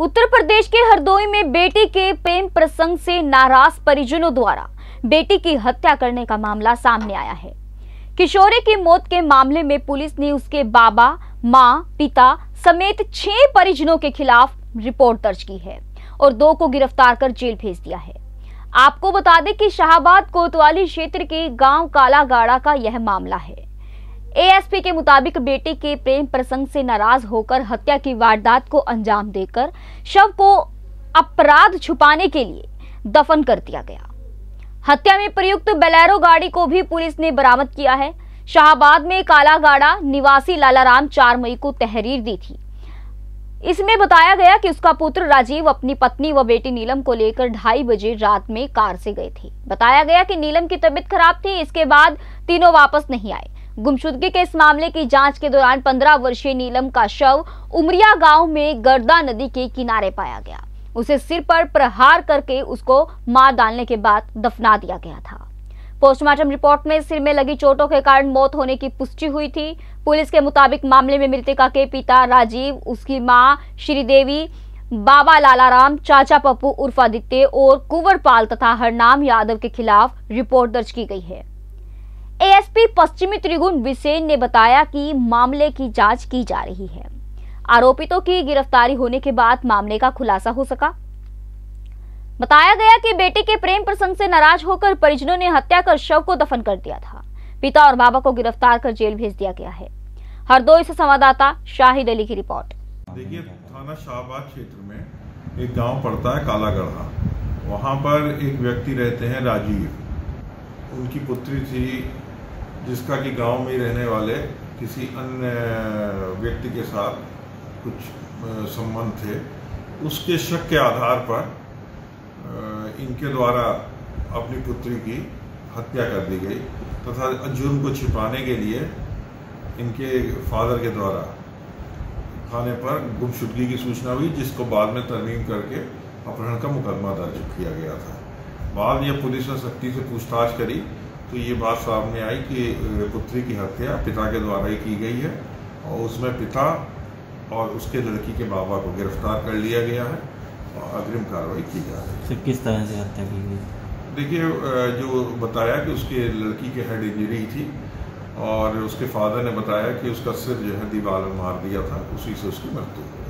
उत्तर प्रदेश के हरदोई में बेटी के प्रेम प्रसंग से नाराज़ परिजनों द्वारा बेटी की हत्या करने का मामला सामने आया है। किशोरी की मौत के मामले में पुलिस ने उसके बाबा माँ, पिता समेत छह परिजनों के खिलाफ रिपोर्ट दर्ज की है और दो को गिरफ़्तार कर जेल भेज दिया है। आपको बता दें कि शाहबाद कोतवाली क्षेत्र के गाँव कालागाड़ा का यह मामला है। एएसपी के मुताबिक बेटे के प्रेम प्रसंग से नाराज़ होकर हत्या की वारदात को अंजाम देकर शव को अपराध छुपाने के लिए दफन कर दिया गया। हत्या में प्रयुक्त बेलेरो गाड़ी को भी पुलिस ने बरामद किया है। शाहबाद में कालागाड़ा निवासी लालाराम चार मई को तहरीर दी थी। इसमें बताया गया कि उसका पुत्र राजीव अपनी पत्नी व बेटी नीलम को लेकर ढाई बजे रात में कार से गए थे। बताया गया कि नीलम की तबीयत खराब थी, इसके बाद तीनों वापस नहीं आए। गुमशुदगी के इस मामले की जाँच के दौरान 15 वर्षीय नीलम का शव उमरिया गाँव में गर्दा नदी के किनारे पाया गया। उसे सिर पर प्रहार करके उसको मार डालने के बाद दफना दिया गया था। पोस्टमार्टम रिपोर्ट में सिर में लगी चोटों के कारण मौत होने की पुष्टि हुई थी। पुलिस के मुताबिक मामले में मृतका के पिता राजीव, उसकी माँ श्रीदेवी, बाबा लालाराम, चाचा पप्पू उर्फ़ आदित्य और कुंवर पाल तथा हरनाम यादव के खिलाफ रिपोर्ट दर्ज की गई है। एएसपी पश्चिमी त्रिगुण विसेन ने बताया कि मामले की जाँच की जा रही है। आरोपितों की गिरफ्तारी होने के बाद मामले का खुलासा हो सका। बताया गया कि बेटे के प्रेम प्रसंग से नाराज़ होकर परिजनों ने हत्या कर शव को दफन कर दिया था। पिता और बाबा को गिरफ़्तार कर जेल भेज दिया गया है। हरदोई से संवाददाता शाहिद अली की रिपोर्ट। देखिए, थाना शाहबाद क्षेत्र में एक गाँव पड़ता है कालागढ़ा। वहाँ पर एक व्यक्ति रहते हैं राजीव। उनकी पुत्री थी जिसका कि गाँव में रहने वाले किसी अन्य व्यक्ति के साथ कुछ संबंध थे, उसके शक के आधार पर इनके द्वारा अपनी पुत्री की हत्या कर दी गई तथा जुर्म को छिपाने के लिए इनके फादर के द्वारा थाने पर गुमशुदगी की सूचना हुई, जिसको बाद में तरमीम करके अपहरण का मुकदमा दर्ज किया गया था। बाद में पुलिस ने सख्ती से पूछताछ करी तो ये बात सामने आई कि पुत्री की हत्या पिता के द्वारा ही की गई है और उसमें पिता और उसके लड़की के बाबा को गिरफ़्तार कर लिया गया है और अग्रिम कार्रवाई की जा रही है। किस तरह से हत्या की गई? देखिए जो बताया कि उसके लड़की के हेड इंजरी थी और उसके फादर ने बताया कि उसका सिर जो है दीवार में मार दिया था उसी से उसकी मृत्यु हो गई